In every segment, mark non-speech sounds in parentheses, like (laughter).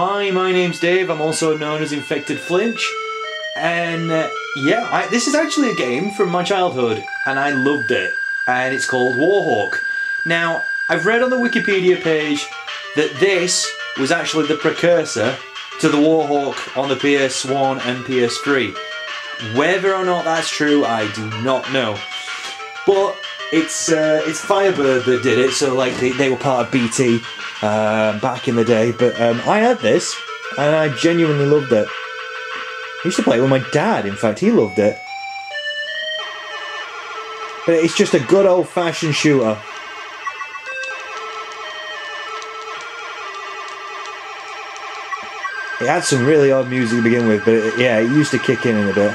Hi, my name's Dave. I'm also known as Infected Flinch. And uh, yeah, I, this is actually a game from my childhood, and I loved it. And it's called Warhawk. Now, I've read on the Wikipedia page that this was actually the precursor to the Warhawk on the PS1 and PS3. Whether or not that's true, I do not know. But it's uh, it's Firebird that did it, so like they, they were part of BT uh, back in the day. But um, I had this, and I genuinely loved it. I used to play it with my dad. In fact, he loved it. But it's just a good old fashioned shooter. It had some really odd music to begin with, but it, yeah, it used to kick in in a bit.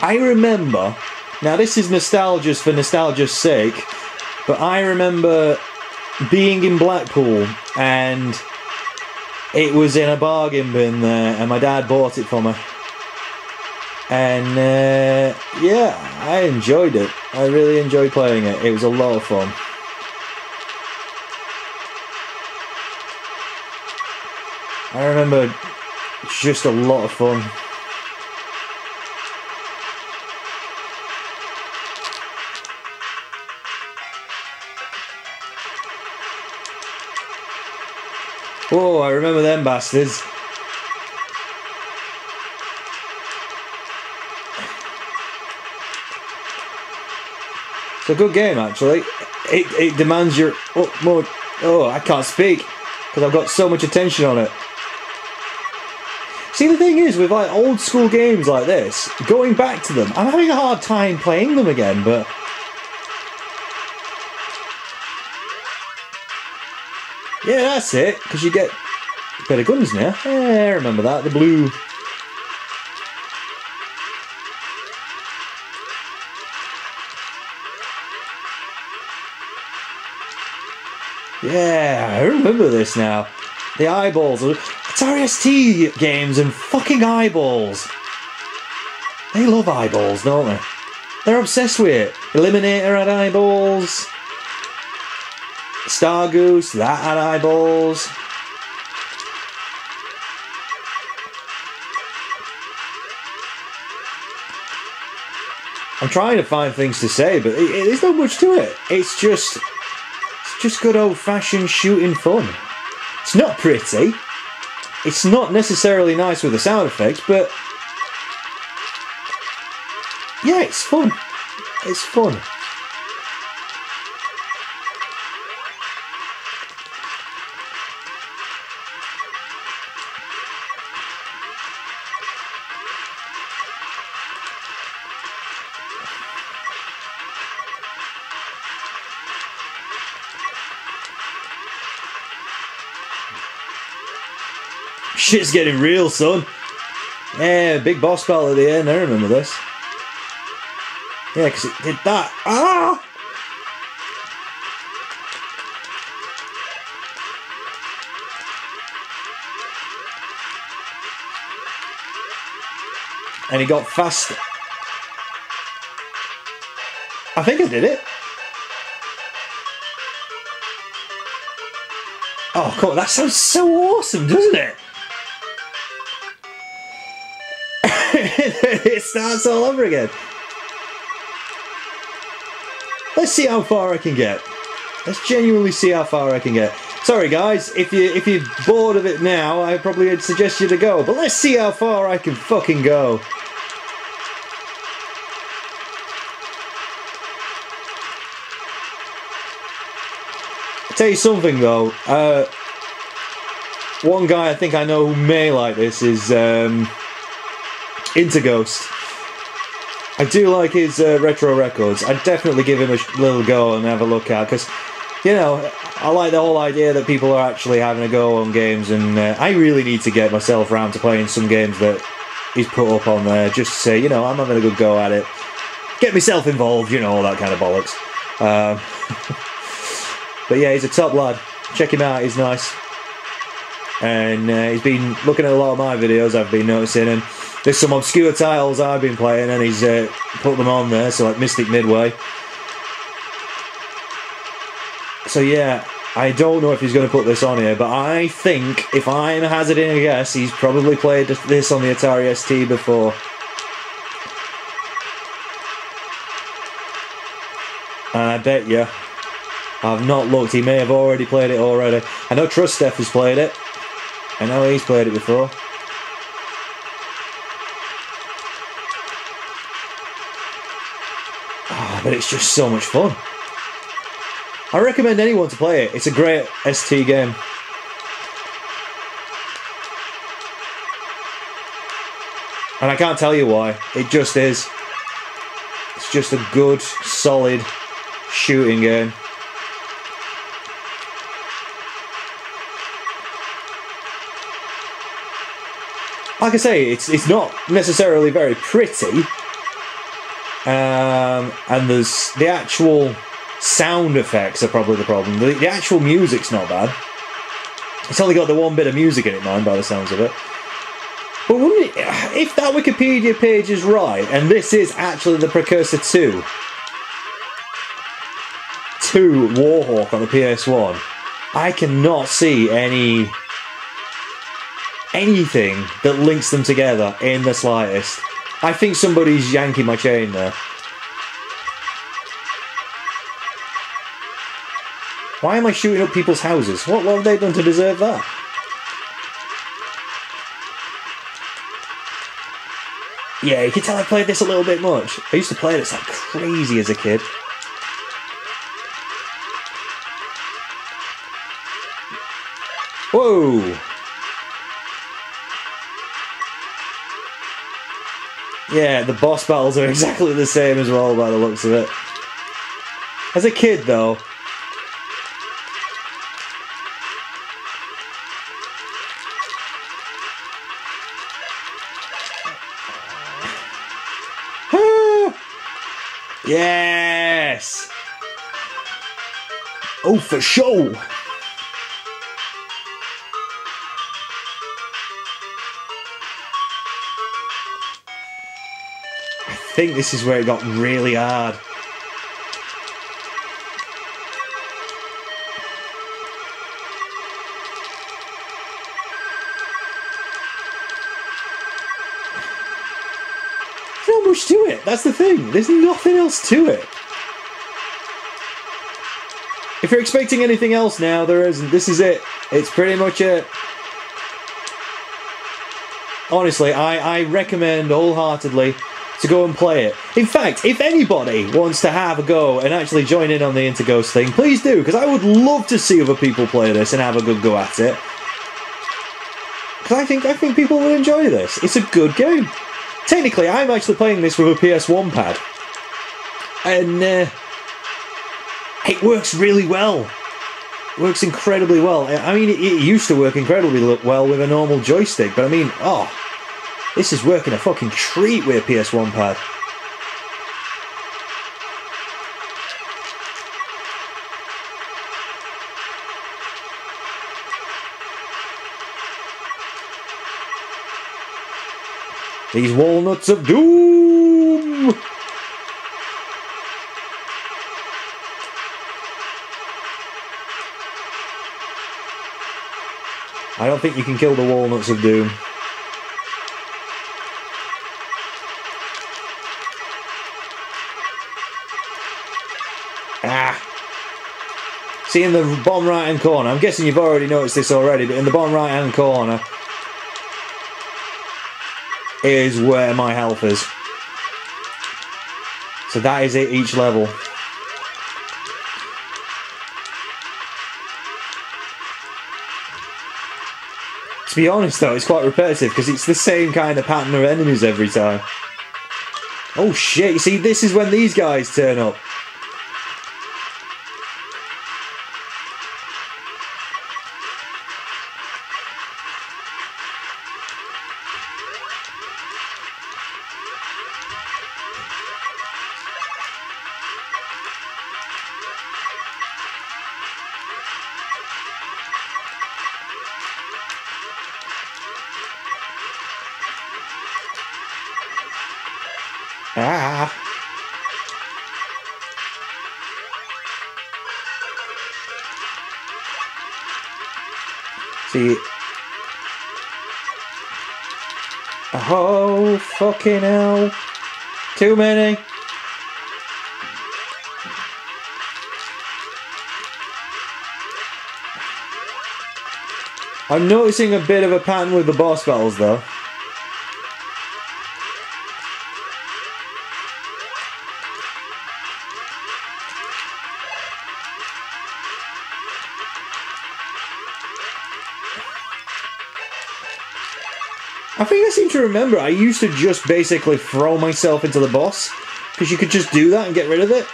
I remember, now this is nostalgia for nostalgia's sake, but I remember being in Blackpool and it was in a bargain bin there, and my dad bought it for me. And uh, yeah, I enjoyed it. I really enjoyed playing it. It was a lot of fun. I remember just a lot of fun. Oh, I remember them bastards. It's a good game, actually. It, it demands your oh, more. Oh, I can't speak because I've got so much attention on it. See, the thing is, with like old school games like this, going back to them, I'm having a hard time playing them again. But Yeah, that's it. Because you get better guns now. Yeah, I remember that. The blue. Yeah, I remember this now. The eyeballs. Atari ST games and fucking eyeballs. They love eyeballs, don't they? They're obsessed with it. Eliminator had eyeballs. Star Goose, that had eyeballs. I'm trying to find things to say, but it, it, there's not much to it. It's just, it's just good old-fashioned shooting fun. It's not pretty. It's not necessarily nice with the sound effects, but yeah, it's fun. It's fun. Shit's getting real, son. Yeah, big boss battle at the end. I remember this. Yeah, because it did that. Ah! And he got faster. I think I did it. Oh, God, That sounds so awesome, doesn't it? (laughs) it starts all over again. Let's see how far I can get. Let's genuinely see how far I can get. Sorry guys, if you if you're bored of it now, I probably would suggest you to go. But let's see how far I can fucking go. I'll tell you something though. Uh, one guy I think I know who may like this is um, Interghost. I do like his uh, retro records. I'd definitely give him a little go and have a look at because, you know, I like the whole idea that people are actually having a go on games, and uh, I really need to get myself around to playing some games that he's put up on there just to say, you know, I'm having a good go at it. Get myself involved, you know, all that kind of bollocks. Um, (laughs) but yeah, he's a top lad. Check him out, he's nice. And uh, he's been looking at a lot of my videos, I've been noticing, and there's some obscure titles I've been playing, and he's uh, put them on there. So like Mystic Midway. So yeah, I don't know if he's going to put this on here, but I think if I'm hazarding a guess, he's probably played this on the Atari ST before. And I bet you, I've not looked. He may have already played it already. I know Trust Steph has played it. I know he's played it before. But it's just so much fun. I recommend anyone to play it. It's a great ST game. And I can't tell you why. It just is. It's just a good, solid shooting game. Like I say, it's it's not necessarily very pretty. Um, and there's the actual sound effects are probably the problem. The, the actual music's not bad. It's only got the one bit of music in it, mind, by the sounds of it. But it, if that Wikipedia page is right, and this is actually the precursor to to Warhawk on the PS1, I cannot see any anything that links them together in the slightest. I think somebody's yanking my chain there. Why am I shooting up people's houses? What, what have they done to deserve that? Yeah, you can tell I played this a little bit much. I used to play this like crazy as a kid. Whoa! Yeah, the boss battles are exactly the same as well by the looks of it. As a kid though, (sighs) Yes! Oh, for sure! Think this is where it got really hard. Not much to it. That's the thing. There's nothing else to it. If you're expecting anything else now, there isn't. This is it. It's pretty much it. Honestly, I, I recommend wholeheartedly to go and play it. In fact, if anybody wants to have a go and actually join in on the Interghost thing, please do, because I would love to see other people play this and have a good go at it. Because I think I think people will enjoy this. It's a good game. Technically, I'm actually playing this with a PS1 pad. And uh, it works really well. Works incredibly well. I mean, it, it used to work incredibly well with a normal joystick, but I mean, oh, this is working a fucking treat with a PS1 pad. These walnuts of doom! I don't think you can kill the walnuts of doom. See in the bottom right hand corner, I'm guessing you've already noticed this already, but in the bottom right hand corner is where my health is. So that is it each level. To be honest though, it's quite repetitive because it's the same kind of pattern of enemies every time. Oh shit, you see this is when these guys turn up. Oh, fucking hell. Too many. I'm noticing a bit of a pattern with the boss battles though. I think I seem to remember I used to just basically throw myself into the boss because you could just do that and get rid of it.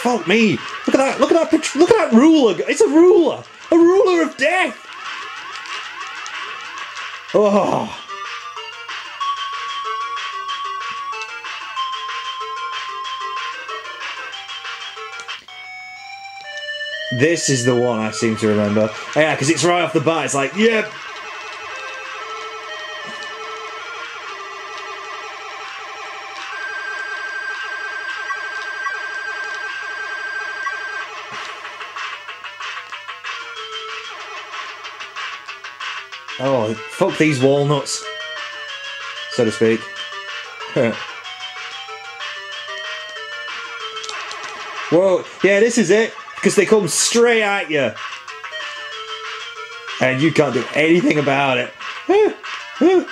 Fuck me! Look at that! Look at that! Look at that ruler! It's a ruler! A ruler of death! Oh. This is the one I seem to remember. Oh, yeah, because it's right off the bat. It's like, yep, Oh, fuck these walnuts, so to speak. (laughs) Whoa, yeah, this is it, because they come straight at you. And you can't do anything about it. (laughs)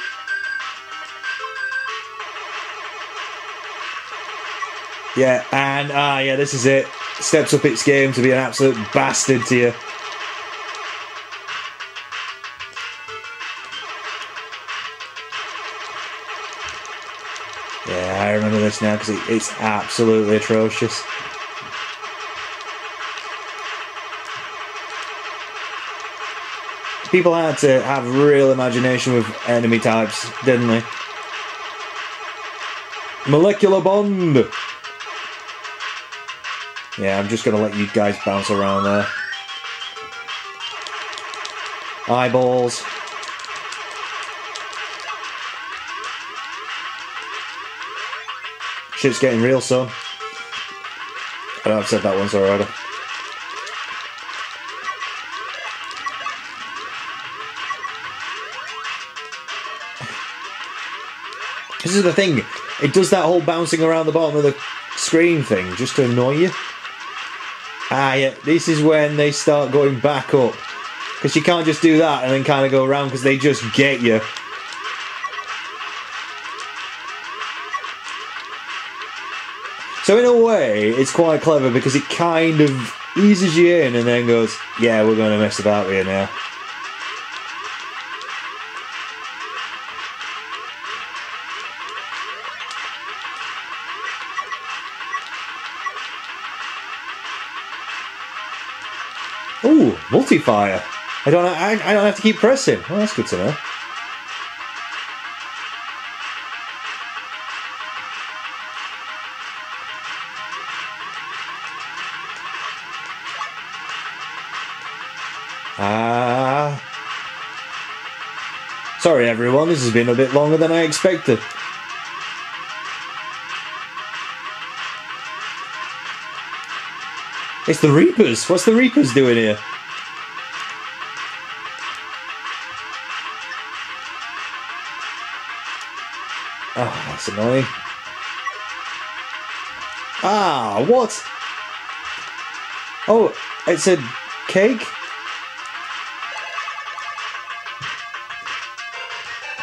yeah, and ah, uh, yeah, this is it. Steps up its game to be an absolute bastard to you. Yeah, I remember this now because it, it's absolutely atrocious. People had to have real imagination with enemy types, didn't they? Molecular bond! Yeah, I'm just gonna let you guys bounce around there. Eyeballs. Shit's getting real, son. I know I've said that once already. This is the thing. It does that whole bouncing around the bottom of the screen thing just to annoy you. Ah, yeah. This is when they start going back up. Because you can't just do that and then kind of go around because they just get you. So in a way, it's quite clever because it kind of eases you in and then goes, yeah, we're going to mess about you now. Ooh, multi-fire. I don't. I, I don't have to keep pressing. Well, that's good to know. Sorry everyone, this has been a bit longer than I expected. It's the Reapers. What's the Reapers doing here? Oh, that's annoying. Ah, what? Oh, it's a cake?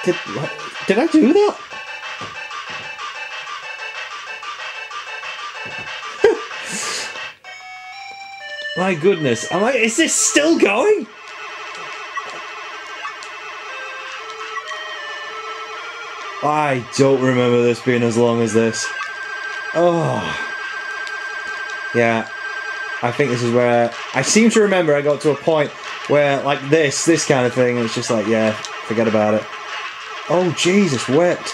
Did, did I do that? (laughs) My goodness, am I? Is this still going? I don't remember this being as long as this. Oh. Yeah. I think this is where I seem to remember I got to a point where like this, this kind of thing, it's just like, yeah, forget about it. Oh, Jesus wept.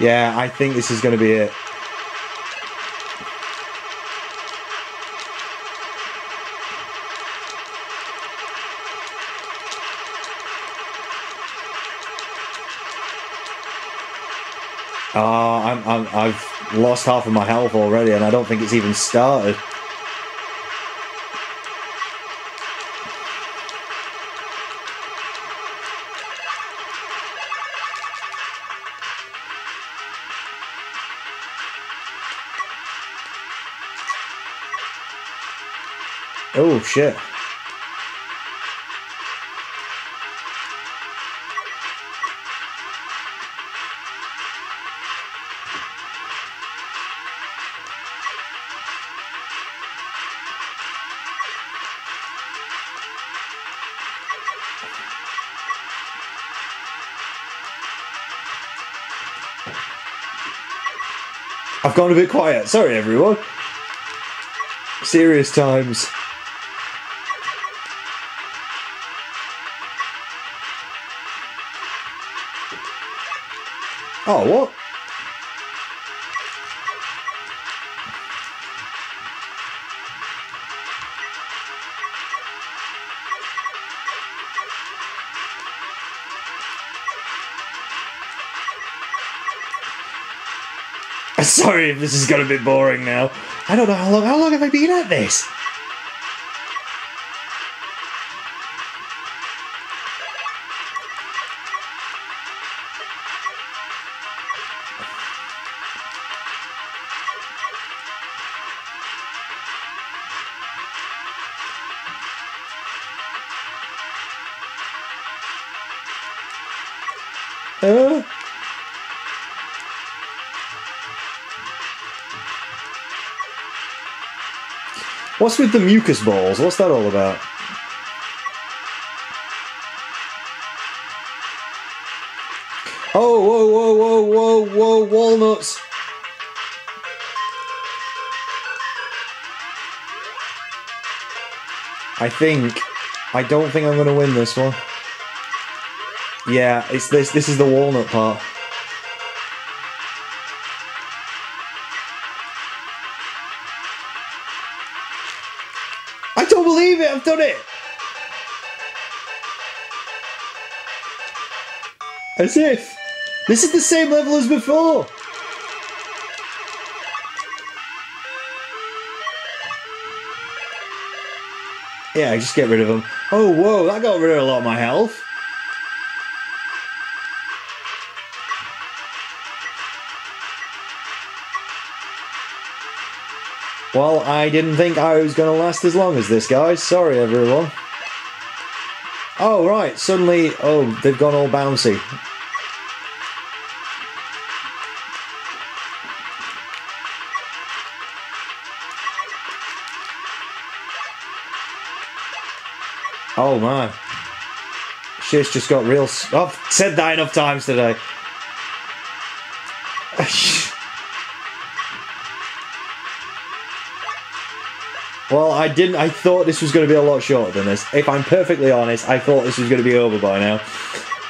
Yeah, I think this is going to be it. Oh, I'm, I'm, I've lost half of my health already, and I don't think it's even started. Oh shit. I've gone a bit quiet. Sorry, everyone. Serious times. Oh, what? (laughs) Sorry if this is got a bit boring now. I don't know how long. How long have I been at this? What's with the mucus balls? What's that all about? Oh, whoa, whoa, whoa, whoa, whoa, walnuts. I think, I don't think I'm going to win this one. Yeah, it's this. This is the walnut part. I don't believe it. I've done it. As if this is the same level as before. Yeah, just get rid of them. Oh, whoa, that got rid of a lot of my health. Well, I didn't think I was going to last as long as this, guys. Sorry, everyone. Oh, right. Suddenly, oh, they've gone all bouncy. Oh, man. Shit's just got real... I've said that enough times today. Well, I didn't. I thought this was going to be a lot shorter than this. If I'm perfectly honest, I thought this was going to be over by now.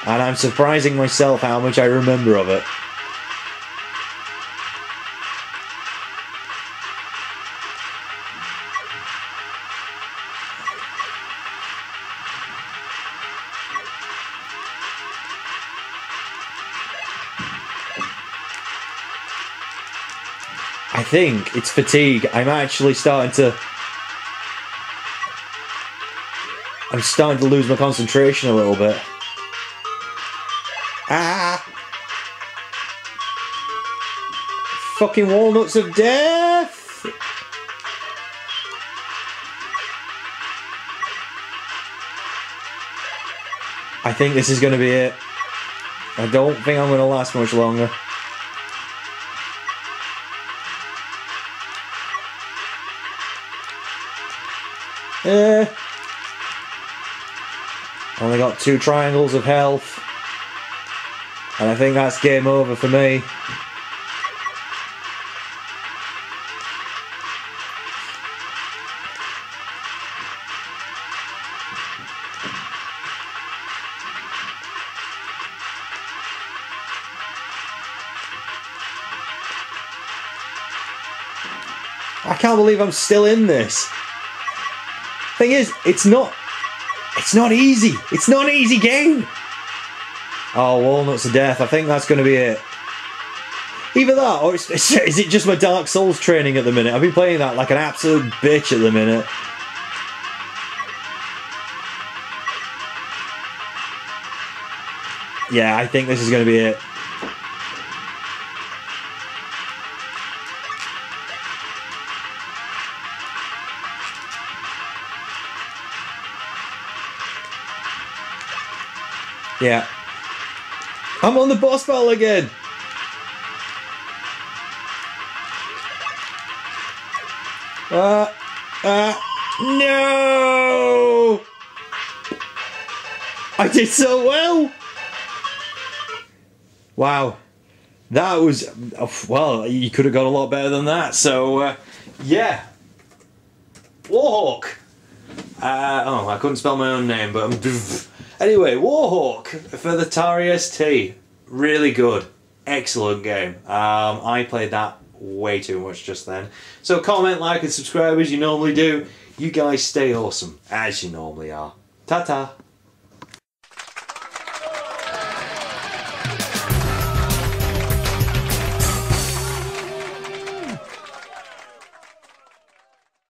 And I'm surprising myself how much I remember of it. I think it's fatigue. I'm actually starting to I'm starting to lose my concentration a little bit. Ah! Fucking walnuts of death! I think this is going to be it. I don't think I'm going to last much longer. Eh. Only got two triangles of health. And I think that's game over for me. I can't believe I'm still in this. Thing is, it's not it's not easy. It's not an easy game. Oh, Walnuts of Death. I think that's going to be it. Either that, or it's, it's, is it just my Dark Souls training at the minute? I've been playing that like an absolute bitch at the minute. Yeah, I think this is going to be it. Yeah. I'm on the boss battle again. Uh, uh, no! I did so well! Wow. That was, well, you could have got a lot better than that. So, uh, yeah. Warhawk. Uh, oh, I couldn't spell my own name, but I'm. (laughs) (laughs) Anyway, Warhawk for the Atari ST. Really good. Excellent game. Um, I played that way too much just then. So comment, like, and subscribe as you normally do. You guys stay awesome, as you normally are. Ta ta.